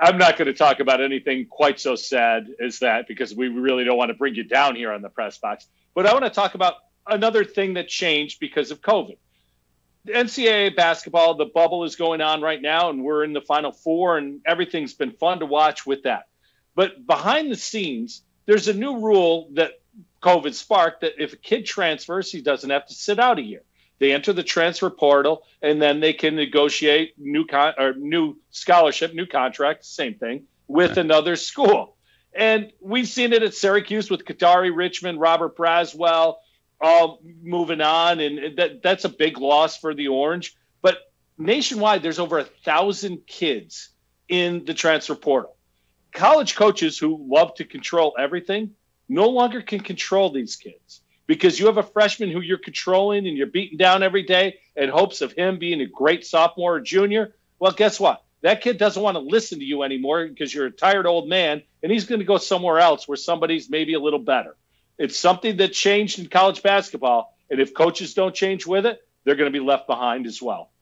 I'm not going to talk about anything quite so sad as that because we really don't want to bring you down here on the press box. But I want to talk about another thing that changed because of COVID. NCAA basketball, the bubble is going on right now, and we're in the final four, and everything's been fun to watch with that. But behind the scenes, there's a new rule that COVID sparked that if a kid transfers, he doesn't have to sit out a year. They enter the transfer portal, and then they can negotiate new con- or new scholarship, new contract, same thing with another school. And we've seen it at Syracuse with Kadary Richmond, Robert Braswell, all moving on, and that that's a big loss for the Orange. But nationwide, there's over a thousand kids in the transfer portal. College coaches who love to control everything no longer can control these kids because you have a freshman who you're controlling and you're beating down every day in hopes of him being a great sophomore or junior. Well, guess what? That kid doesn't want to listen to you anymore because you're a tired old man and he's going to go somewhere else where somebody's maybe a little better. It's something that changed in college basketball. And if coaches don't change with it, they're going to be left behind as well.